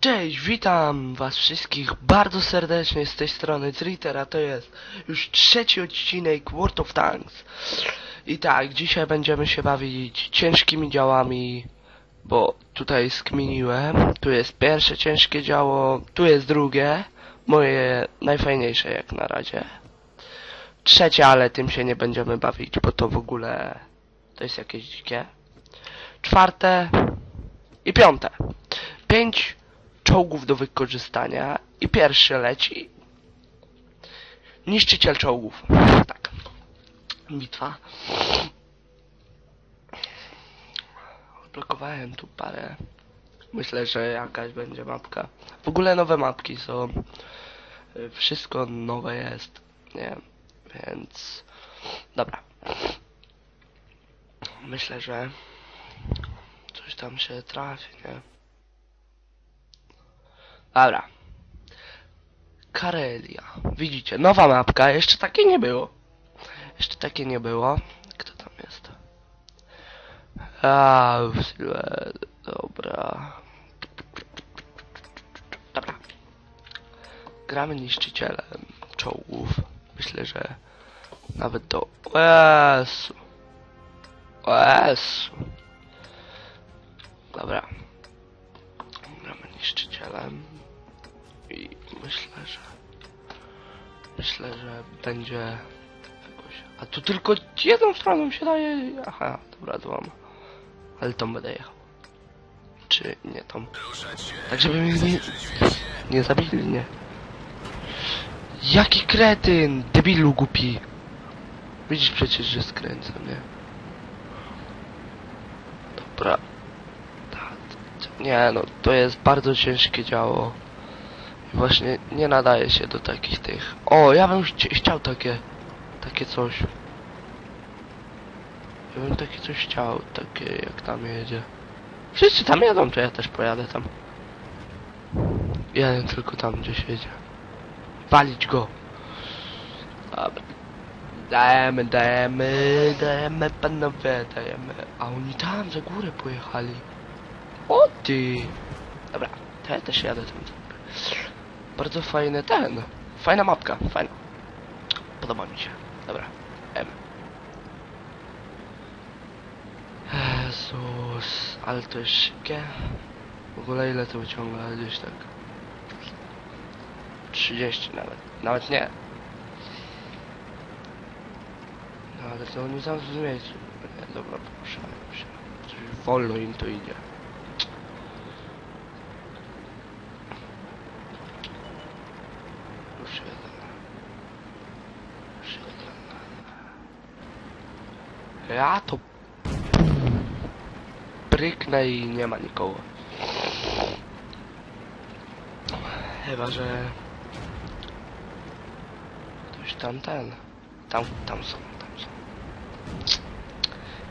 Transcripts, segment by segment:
Cześć, witam was wszystkich bardzo serdecznie z tej strony Triter, a to jest już trzeci odcinek World of Tanks. I tak, dzisiaj będziemy się bawić ciężkimi działami, bo tutaj skminiłem, tu jest pierwsze ciężkie działo, tu jest drugie, moje najfajniejsze jak na razie. Trzecie, ale tym się nie będziemy bawić, bo to w ogóle to jest jakieś dzikie. Czwarte i piąte. Pięć czołgów do wykorzystania i pierwszy leci niszczyciel czołgów. Tak. Bitwa. Odblokowałem tu parę. Myślę, że jakaś będzie mapka. W ogóle nowe mapki są. Wszystko nowe jest. Nie. Więc. Dobra. Myślę, że coś tam się trafi, nie? Dobra. Karelia. Widzicie, nowa mapka. Jeszcze takiej nie było. Jeszcze takiej nie było. Kto tam jest? A. Dobra. Dobra. Gramy niszczycielem czołgów. Myślę, że nawet do... O Jezu. Dobra. Gramy niszczycielem. Myślę, że... Myślę, że będzie jakoś... A tu tylko jedną stroną się daje... Aha, dobra, to mam. Ale tą będę jechał. Czy nie tą? Tak, żeby mnie nie... Nie zabili, nie. Jaki kretyn! Debilu głupi! Widzisz przecież, że skręcam, nie? Dobra. Ta- t- Nie no, to jest bardzo ciężkie działo. Właśnie nie nadaje się do takich tych. O, ja bym chci- chciał takie. Takie coś. Ja bym takie coś chciał, takie jak tam jedzie. Wszyscy tam jadą, to ja też pojadę tam. Jeden tylko tam gdzieś jedzie. Walić go. Dobra. Dajemy, dajemy, dajemy panowie, dajemy. A oni tam za górę pojechali. O ty. Dobra, to ja też jadę tam. Bardzo fajny ten. Fajna mapka, fajna. Podoba mi się. Dobra, M. Jezus, ale to jest szybkie. W ogóle ile to wyciąga? Gdzieś tak. 30 nawet. Nawet nie. No ale to oni tam zmieć. Nie, dobra, poruszamy się. Coś wolno im to idzie. Już jeden. Już jeden. Ja to pryknę i nie ma nikogo. Chyba, że ktoś tam ten. Tam, tam są, tam są.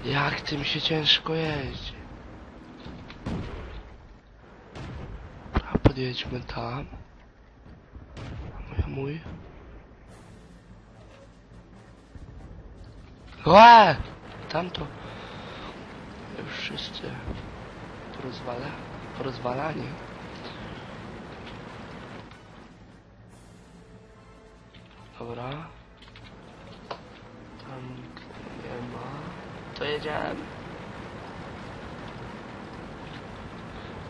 Jak tym się ciężko jeździ. A podjedźmy tam. Mój, mój. Łe! Tamto. Wszyscy porozwala, porozwalani. Dobra. Tam nie ma. To jedziemy.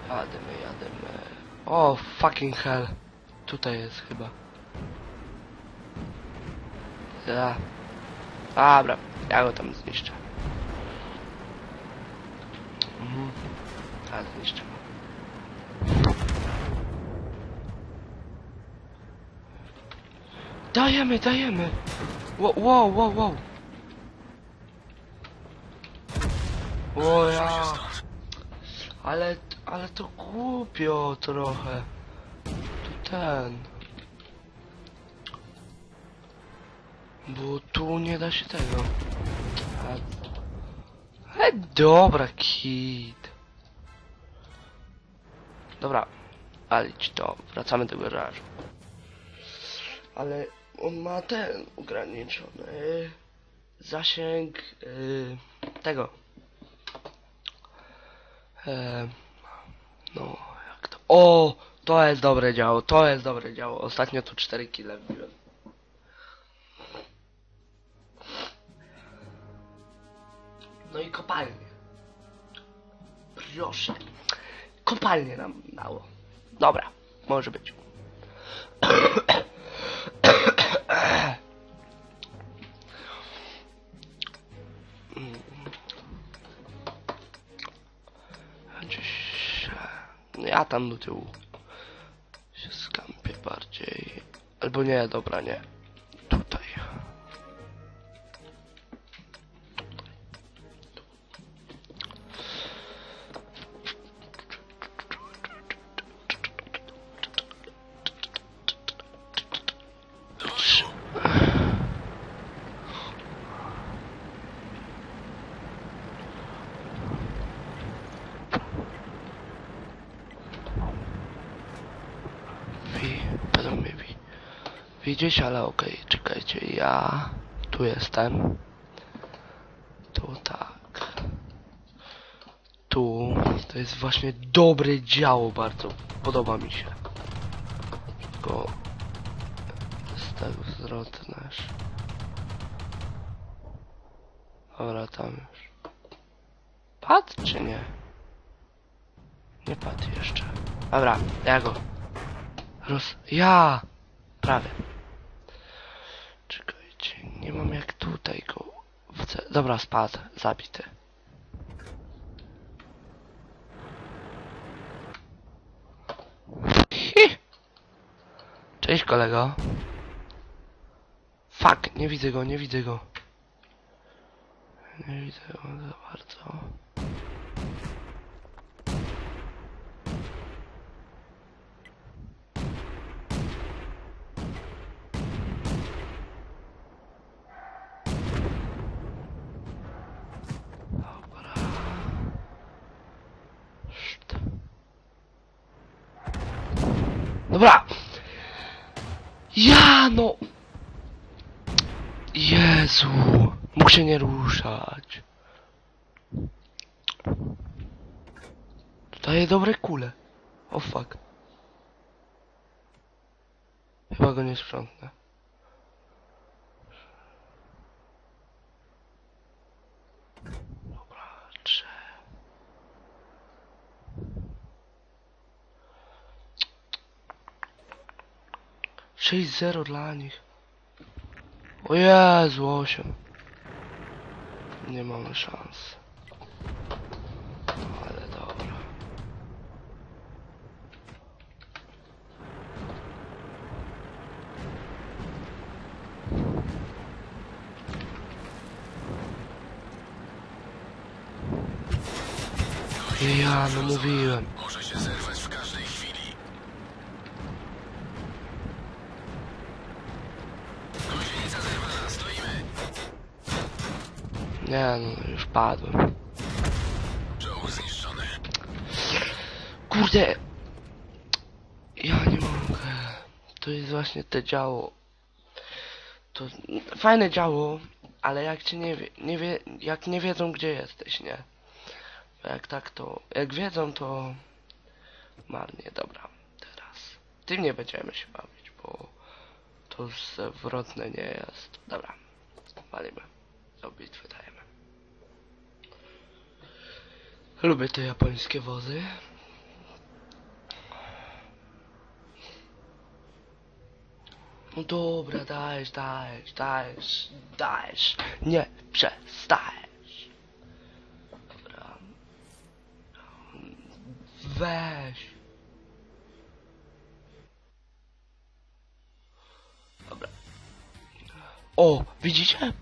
Jadymy, jadymy. O, fucking hell. Tutaj jest chyba. Ja. Dobra, ja go tam zniszczę. Tak. Dajemy, dajemy! Wow, wow, wow, wow. O ja. Ale, ale to głupio trochę. Tu ten. Bo tu nie da się tego. A... E, dobra, kid. Dobra, alić to. Wracamy do garażu. Ale on ma ten ograniczony zasięg y, tego. E, no, jak to. O! To jest dobre działo, to jest dobre działo. Ostatnio tu 4 kile wbiłem. No i kopalnie. Proszę. Kopalnie nam dało. Dobra, może być. Ja tam do tyłu się skampię bardziej. Albo nie, dobra, nie. Widzieć, ale okej, czekajcie, ja tu jestem. Tu tak. Tu, to jest właśnie dobre działo bardzo, podoba mi się. Tylko z tego zwrotnasz. Dobra, tam już. Padł czy nie? Nie padł jeszcze. Dobra, ja go Roz... Ja! Prawie. Czekajcie, nie mam jak tutaj go... Wce... Dobra, spadł, zabity. Cześć kolego. Fuck, nie widzę go, nie widzę go. Nie widzę go za bardzo. Dobra. Szt. Dobra! Ja no! Jezu! Mógł się nie ruszać. Daje dobre kule. O oh, fuck. Chyba go nie sprzątnę. Dobra, czy... Sześć zero dla nich. O Jezu, osiem. Nie mamy szans. Ale dobra. No mówiłem. Może się zerwać w każdej chwili. Gąsienica zerwana, stoimy. Nie, no już padłem. Czołg zniszczony. Kurde! Ja nie mogę. To jest właśnie te działo. To fajne działo, ale jak cię nie wie, nie wie, jak nie wiedzą gdzie jesteś, nie? Jak tak to, jak wiedzą to marnie, dobra, teraz. Tym nie będziemy się bawić, bo to zwrotne nie jest. Dobra, walimy. Do bitwy dajemy. Lubię te japońskie wozy. No dobra, dajesz, dajesz, dajesz, dajesz. Nie przestajesz. Dobra. Weź. Dobra. O, widzicie?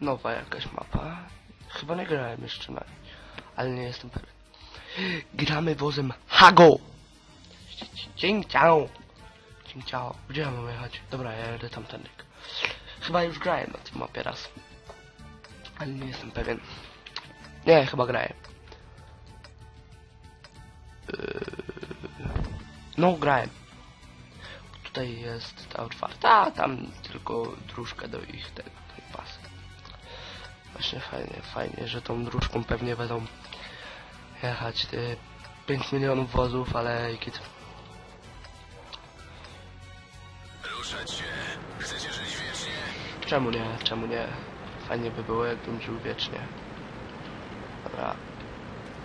Nowa jakaś mapa. Chyba nie grałem jeszcze na niej, ale nie jestem pewien. Gramy wozem Hago. Dzień ciao. Dzień ciao. Gdzie ja mam jechać? Dobra, ja jadę tamtędy. Chyba już grałem na tym mapie raz. Ale nie jestem pewien. Nie, chyba grałem. Yy... No, grałem. Tutaj jest ta otwarta, a tam tylko dróżka do ich tego, tej pasy. Właśnie fajnie, fajnie, że tą dróżką pewnie będą jechać ty 5 milionów wozów, ale git. Ruszać się. Chcecie żyć wiecznie? Czemu nie? Czemu nie? Fajnie by było, jakbym żył wiecznie. Dobra.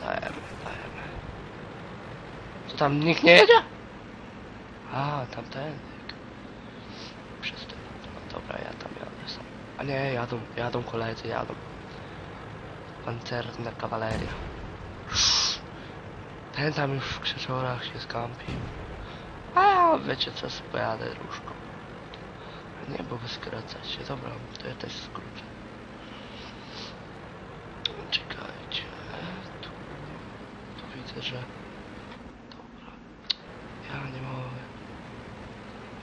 Dajemy, dajemy. Co tam, nikt nie jedzie? A, tamten. Przez ten. No dobra, ja tam jadę sam. A nie, jadą, jadą koledzy, jadą. Pancerna kawaleria. Ten tam już w krzyczorach się skampił. A ja, wiecie co, pojadę różką. Nie, bo skracać się. Dobra, to ja też skrócę. Czekajcie. Tu, tu widzę, że... Dobra. Ja nie mogę.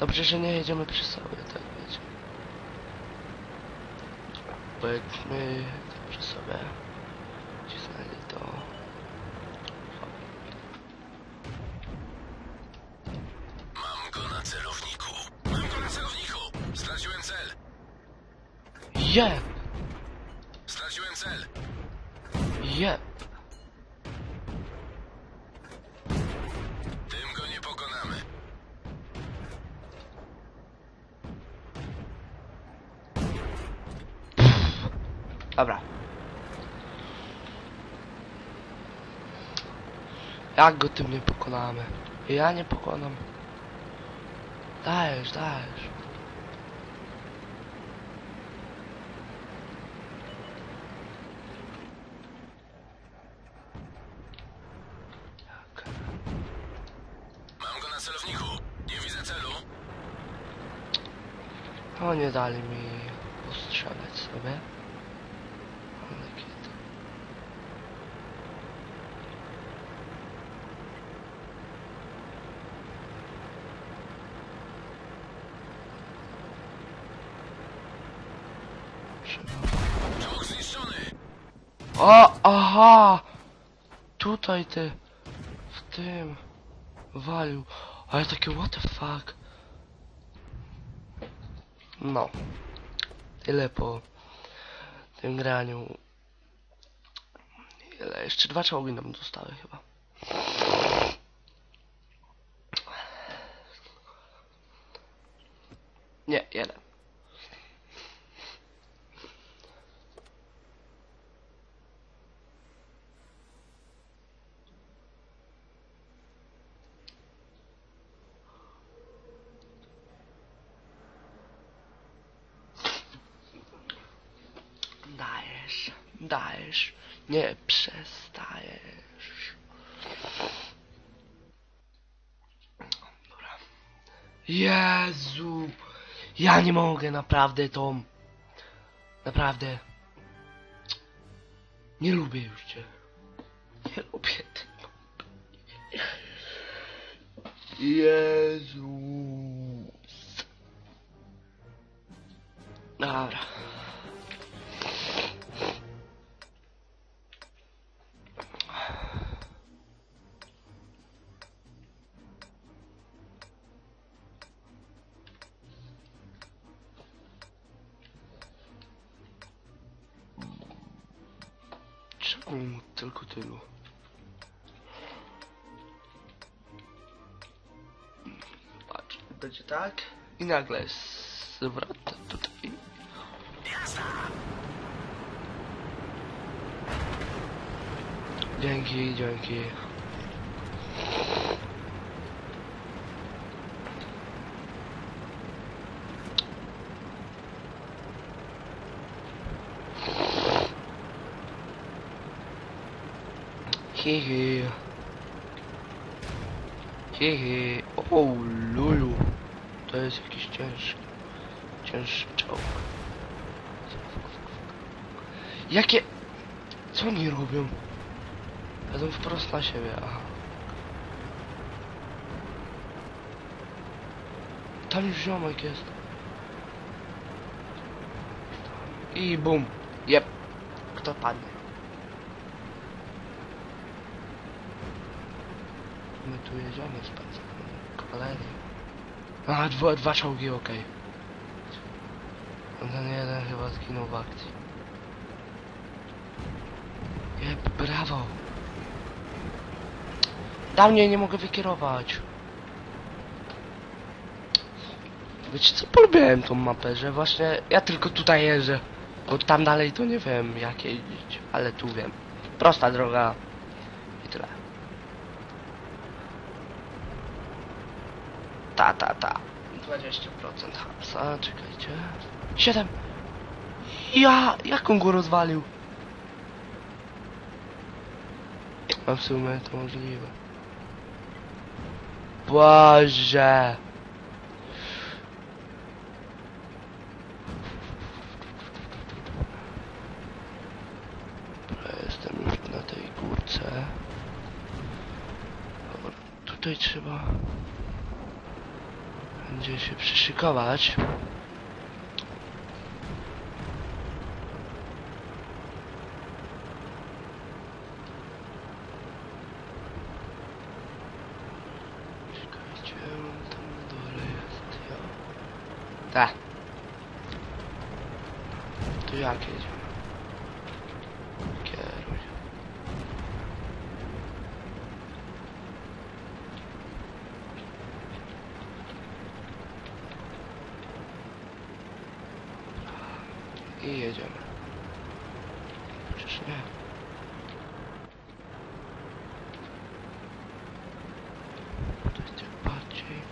Dobrze, że nie jedziemy przy sobie, tak wiecie. Bo jak my tak przy sobie cisnęli, to... Mam go na celowniku. Mam go na celowniku. Straciłem cel. Jeb! Straciłem cel. Jeb! Tym go nie pokonamy. Dobra. Jak go tym nie pokonamy? Ja nie pokonam. Dajesz, dajesz. Jak? Mam go na celowniku. Nie widzę celu. No nie dali mi postrzelać sobie. Ale kiedy? Czołg zniszczony. O, aha! Tutaj ty, w tym, walił. Ale takie what the fuck. No. Tyle po tym graniu. Ile? Jeszcze dwa czołgi nam zostały chyba. Nie, jeden. Dajesz, dajesz, nie przestajesz. Dobra. Jezu, ja nie mogę, naprawdę Tom. Naprawdę. Nie lubię już cię. Nie lubię tego. Jezu. Dobra. Będzie tak i nagle zwrot tutaj. Dzięki, dzięki. Hehe. Hehe. O, lulu. To jest jakiś ciężki. Cięższy czołg. Jakie... Co oni robią? Jadą wprost na siebie, aha. Tam już ziomek jest. I bum. Jep. Kto padnie? My tu jedziemy z pancerną kawalerią. A, dwa, dwa czołgi, okej. Okay. Ten jeden chyba zginął w akcji. Jep, brawo. Da mnie nie mogę wykierować. Wiecie co, polubiłem tą mapę, że właśnie ja tylko tutaj jeżdżę. Bo tam dalej to nie wiem jak jeździć, ale tu wiem. Prosta droga i tyle. Ta, ta, ta. 20% hapsa, czekajcie. 7. Ja, jak on go rozwalił? A w sumie to możliwe. Boże. Dobra, Jestem już na tej górce. Dobra, tutaj trzeba będzie się przyszykować. Tak. To jak jedziemy? Kieruj. I jedziemy. Przecież nie. To jest jak bardziej.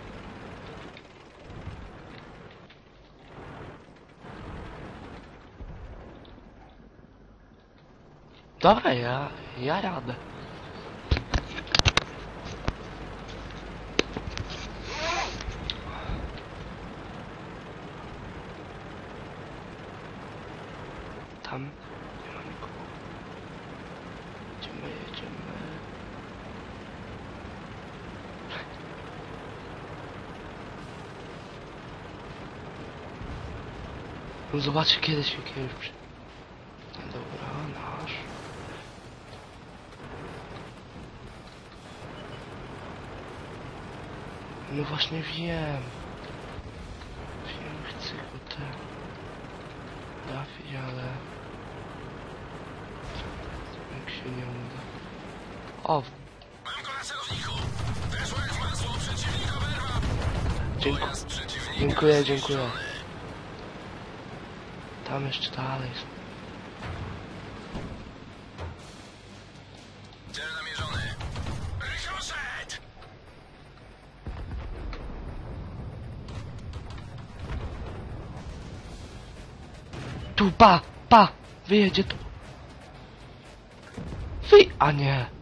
Dobra, ja, ja jadę. Tam nie ma nikogo. Jedziemy, jedziemy. No zobaczę kiedy się kiedyś przy... No Dobra, nasz. No właśnie wiem. Wiem, chcę go te... trafić, ale... Jak się nie uda. O, dziękuję. Dziękuję, dziękuję. Tam jeszcze dalej. Pa, pa! Wyjedzie tu. Wy... A nie.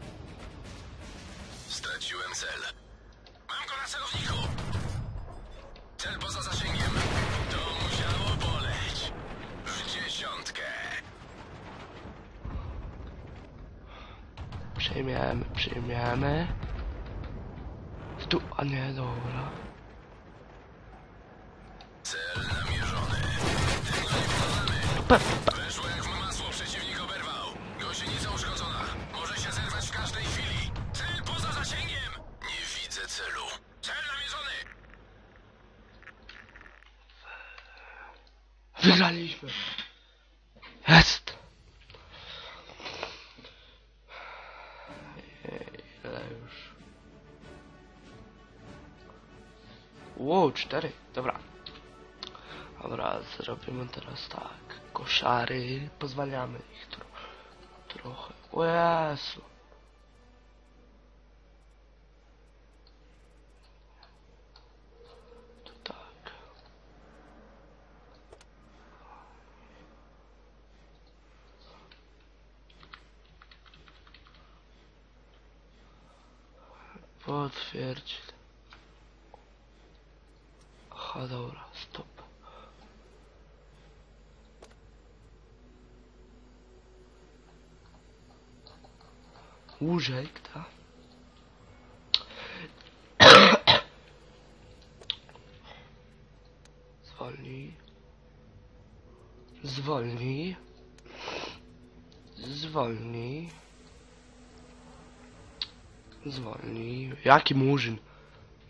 Cel namierzony. Wygraliśmy. Jest. Ile już? Wow, cztery. Dobra. Dobra, zrobimy teraz tak. Koszary. Pozwalamy ich tro trochę. O Jezu. To tak. Potwierdź. Aha, dobra, stop. Łóżek, tak? Zwolnij. Zwolnij. Zwolnij. Zwolnij. Jaki murzyn?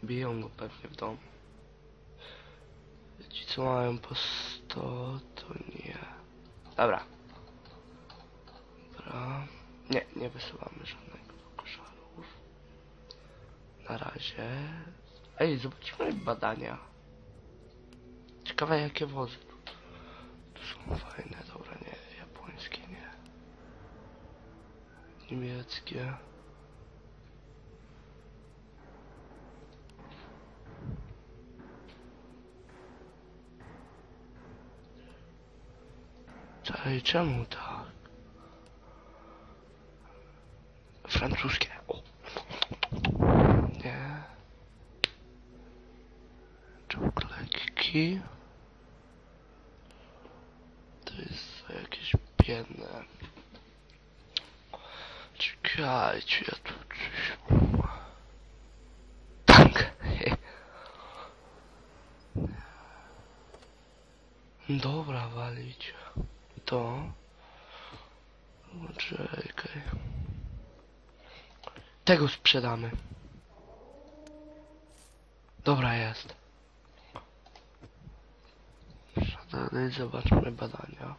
Biją go pewnie w domu. Ci co mają po 100 to nie. Dobra. Dobra. Nie, wysyłamy żadnego koszarów. Na razie. Ej, zobaczmy badania. Ciekawe jakie wozy tu, tu są fajne, dobra, nie, japońskie nie. Niemieckie. Czemu tak? Francuskie. O. Nie. Czokoleki. To jest jakieś biedne. Czekajcie, ja tu coś... Tak. Dobra, walić. To. Czekaj. Tego sprzedamy. Dobra jest. Dalej zobaczmy badania.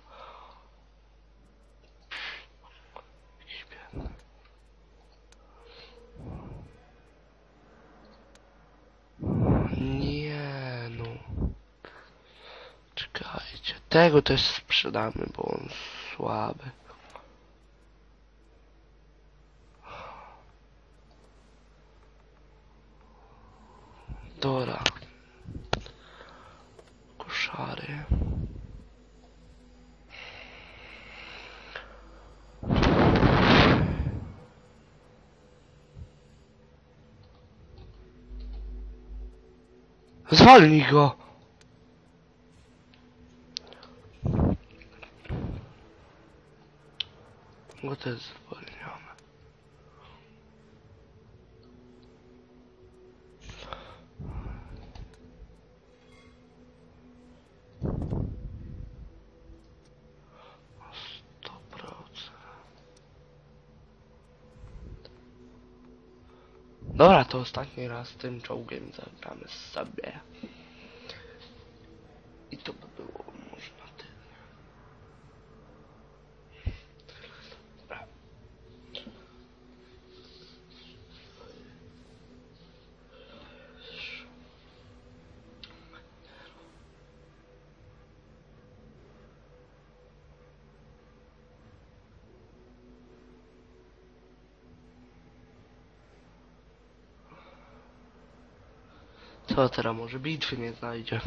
Nie no. Czekajcie. Tego też sprzedamy, bo on słaby. Dobra. Koszary. Zwolnij go! Go też to ostatni raz tym czołgiem zagramy sobie. I to by było może na tyle. Dobra. Co teraz może bitwy nie znajdzie?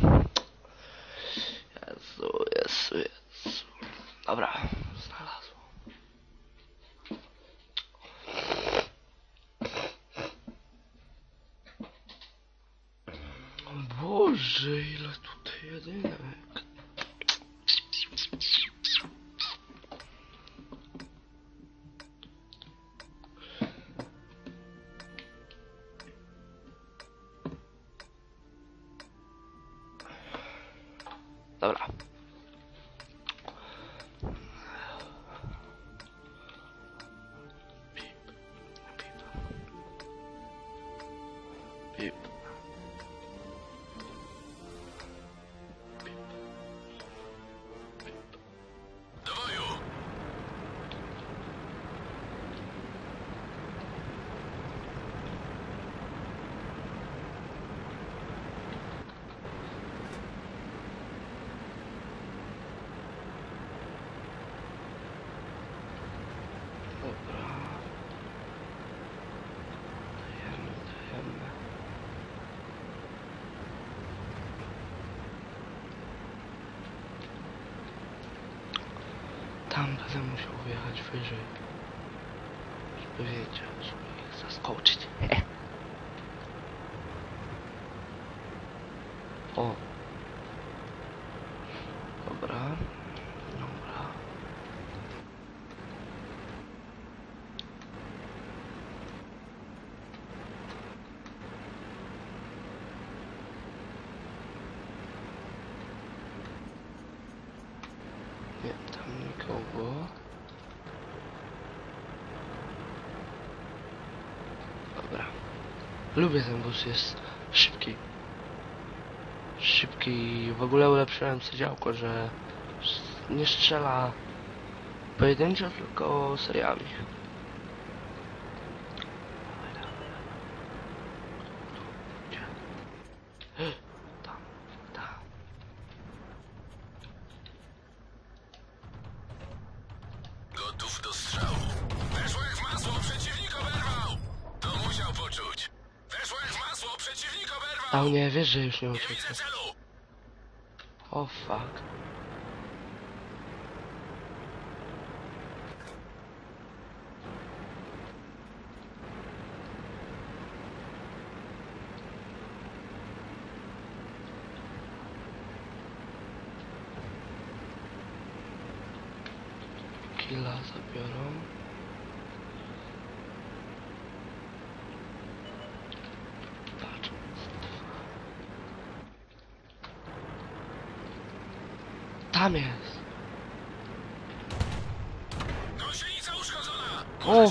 Będę musiał wjechać wyżej. Żeby wiedzieć, Lubię ten bus, jest szybki. Szybki i w ogóle ulepszyłem sobie działko, że nie strzela pojedynczo, tylko seriami. Gotów do strzału. Weszłych w masło, przeciwnik oberwał! To musiał poczuć. A nie, wiesz, że już nie uciekł. O fuck. Nie...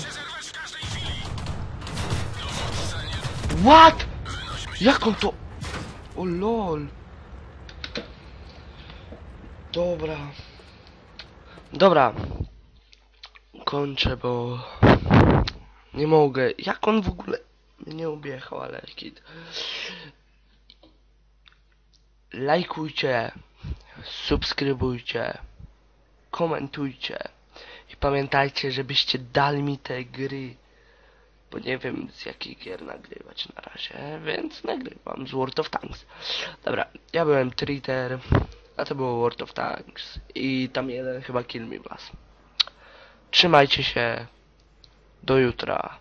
What? Jak on to... O lol. Dobra. Dobra. Kończę, bo... Nie mogę. Jak on w ogóle... Nie objechał, ale kid. Lajkujcie. Subskrybujcie. Komentujcie. Pamiętajcie, żebyście dali mi te gry bo nie wiem z jakich gier nagrywać na razie, więc nagrywam z World of Tanks. Dobra, ja byłem Tritter, a to było World of Tanks i tam jeden chyba Kill Me Was. Trzymajcie się, do jutra.